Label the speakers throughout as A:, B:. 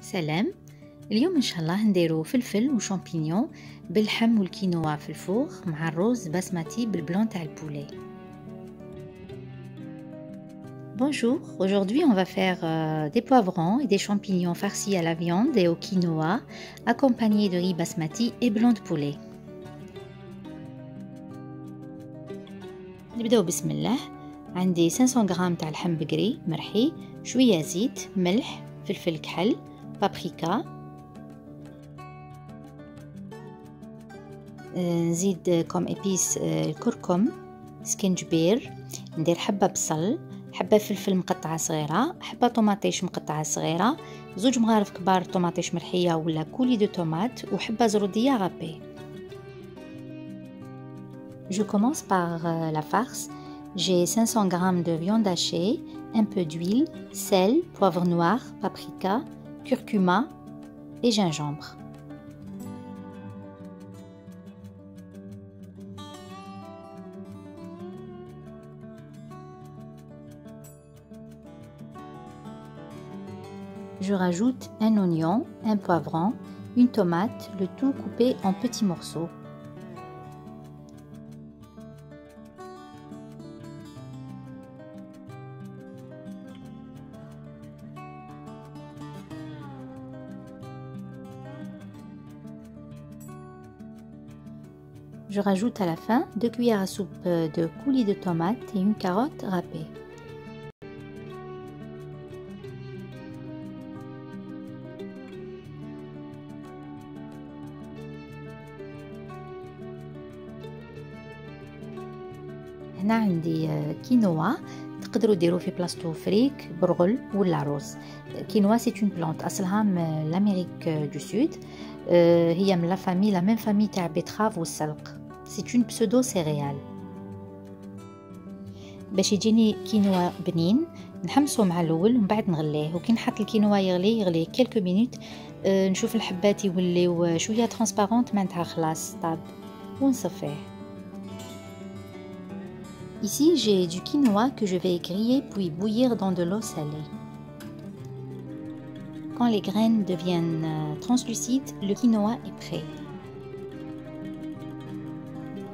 A: سلام. اليوم إن شاء الله نديرو فلفل وشامبينيون باللحم والكينوا في الفوغ مع الروز بسمتي بالبلون تاع البولي. Bonjour, aujourd'hui on va faire euh, des poivrons et des champignons farcis à la viande et au quinoa accompagnés de riz basmati et blanc de poulet. نبداو بسم الله عندي 500 غرام تاع لحم بقري مرحي شوية زيت ملح فلفل كحل بابريكا نزيد كوم ابيس الكركم سكنجبير ندير حبه بصل حبه فلفل مقطعه صغيره حبه طوماطيش مقطعه صغيره زوج مغارف كبار طوماطيش مرحيه ولا كولي دو طوماط وحبه زروديه غابي Je commence par la farce. J'ai 500 g de viande hachée, un peu d'huile, sel, poivre noir, paprika, curcuma et gingembre. Je rajoute un oignon, un poivron, une tomate, le tout coupé en petits morceaux. Je rajoute à la fin 2 cuillères à soupe de coulis de tomates et une carotte râpée. هنا عندي كينوا تقدروا ديروا في بلاصتو فريك برغل ولا روز كينوا سي اون بلانت اصلها من لامريك دو سود هي من لا فامي لا ميم فامي تاع بيتراف والسلق سي اون بسودو سيريال باش يجيني كينوا بنين نحمصو مع الاول ومن بعد نغليه وكي نحط الكينوا يغلي يغلي كيلكو مينوت نشوف الحبات يوليو شويه ترانسبارونت معناتها خلاص طاب ونصفيه Ici, j'ai du quinoa que je vais griller puis bouillir dans de l'eau salée. Quand les graines deviennent translucides, le quinoa est prêt.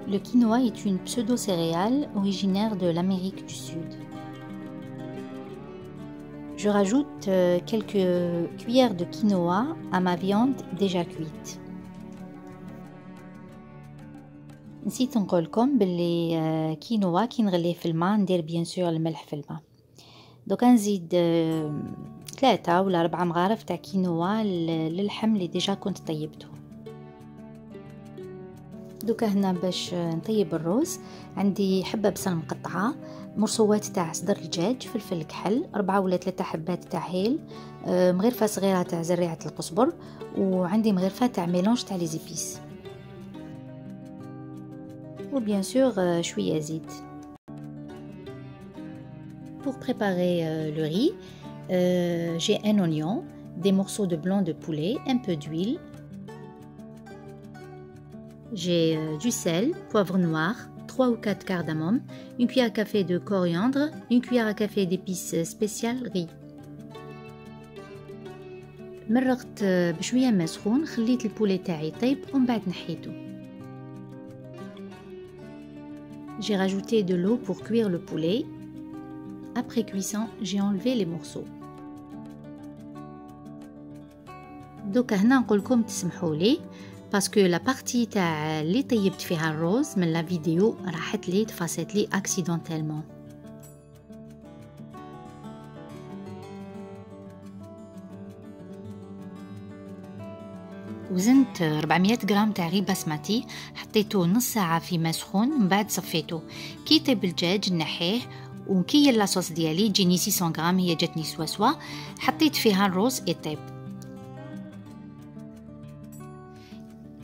A: Le quinoa est une pseudo-céréale originaire de l'Amérique du Sud. Je rajoute quelques cuillères de quinoa à ma viande déjà cuite. نسيت نقولكم باللي كينوا كي نغليه في الماء ندير بيان سور الملح في الماء دوكا نزيد ثلاثة ولا ربعة مغارف تاع كينوا للحم اللي ديجا كنت طيبته دوكا هنا باش نطيب الروز عندي حبة بصل مقطعة مرصوات تاع صدر الدجاج فلفل كحل أربعة ولا ثلاثة حبات تاع هيل مغرفة صغيرة تاع زريعة القزبر وعندي مغرفة تاع ميلونج تاع لي زيبيس bien sûr chouïa zit. Pour préparer le riz, j'ai un oignon, des morceaux de blanc de poulet, un peu d'huile. J'ai du sel, poivre noir, 3 ou 4 cardamome, une cuillère à café de coriandre, une cuillère à café d'épices spéciales riz. مرقت بشويه ما سخون خليت البولي تاعي طيب ومن بعد نحيته J'ai rajouté de l'eau pour cuire le poulet. Après cuisson, j'ai enlevé les morceaux. دوكا هنا نقولكم تسمحوا لي باسكو لا بارتي تاع اللي طيبت فيها الروز من لا فيديو راحت لي تفاصت لي اكسيدونتيلمون وزنت 400 غرام تاع ري بسمتي حطيته نص ساعة في ماء سخون من بعد صفيته. كي يطيب الدجاج نحيه وكي لاصوص ديالي تجيني 600 غرام هي جاتني سوا سوا. حطيت فيها الروز يطيب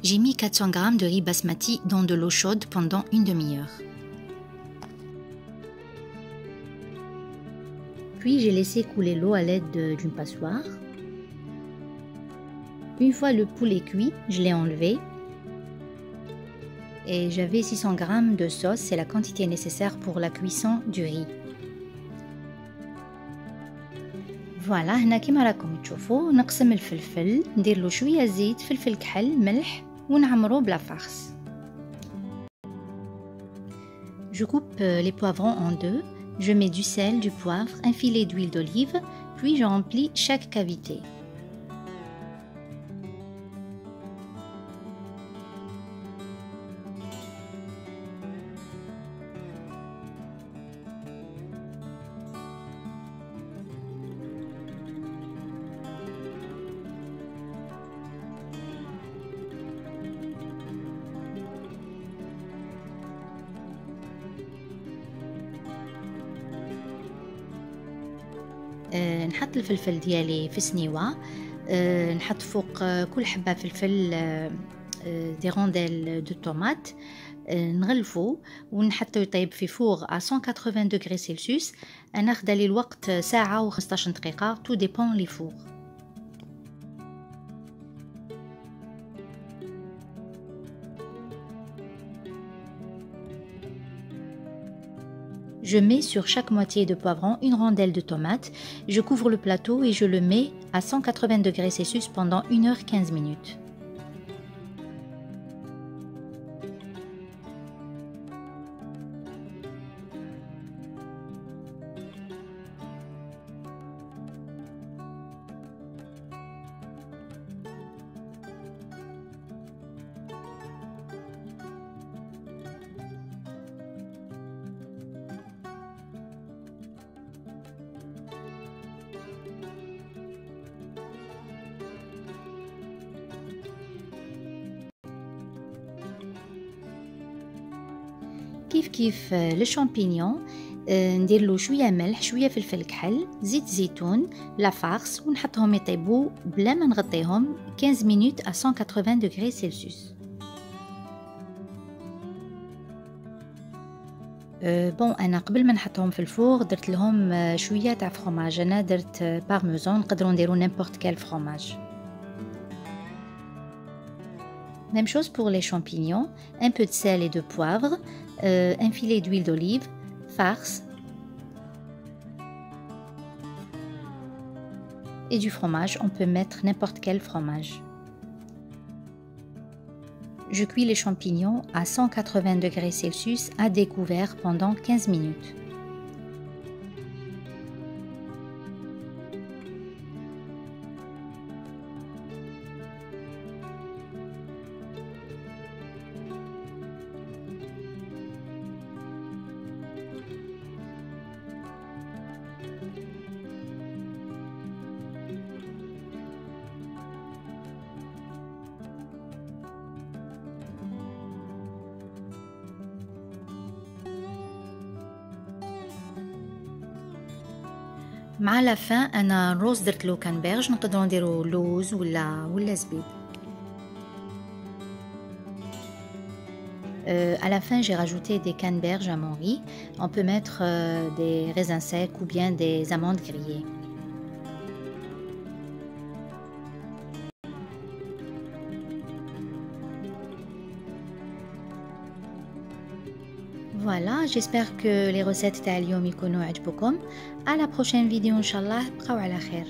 A: J'ai mis 400 g de riz basmati dans de l'eau chaude pendant une demi-heure. Puis j'ai laissé couler l'eau à l'aide d'une passoire. Une fois le poulet cuit, je l'ai enlevé. Et j'avais 600 g de sauce, c'est la quantité nécessaire pour la cuisson du riz. فوالا هنا كيما راكم تشوفوا نقسم الفلفل ندير له شويه زيت فلفل كحل ملح ونعمرو بلا فارس Je coupe les poivrons en deux, je mets du sel, du poivre, un filet d'huile d'olive, puis je remplis chaque cavité. نحط الفلفل ديالي في سنيوة. آه، نحط فوق آه، كل حبة فلفل دي رونديل دو طوماط نغلفو ونحطو يطيب في فوغ ا 180 دوغري سيلسيوس أنا خدالي الوقت ساعة و15 دقيقة. تو ديبون لي فوغ Je mets sur chaque moitié de poivron une rondelle de tomate. Je couvre le plateau et je le mets à 180 degrés Celsius pendant 1h15 minutes. كيف كيف لو شامبينيون ندير له شوية ملح شوية فلفل كحل زيت زيتون لا فارس ونحطهم يطيبوا بلا ما نغطيهم 15 مينوت à 180 دوغري سيلسيوس بون أنا قبل ما نحطهم في الفور درت لهم شوية تاع فروماج أنا درت بارميزون نقدروا نديروا نيمبورت كال فروماج Même chose pour les champignons, un peu de sel et de poivre, euh, un filet d'huile d'olive, farce et du fromage. On peut mettre n'importe quel fromage. Je cuis les champignons à 180 degrés Celsius à découvert pendant 15 minutes. مع لا فان انا الروز درت له كانبرج نقدروا نديروا لوز ولا ولا زبيب Euh, à la fin, j'ai rajouté des canneberges à mon riz. On peut mettre euh, des raisins secs ou bien des amandes grillées. Voilà, j'espère que les recettes تاع اليوم يكونوا عجبكم. À la prochaine vidéo inchallah. بقاو على خير.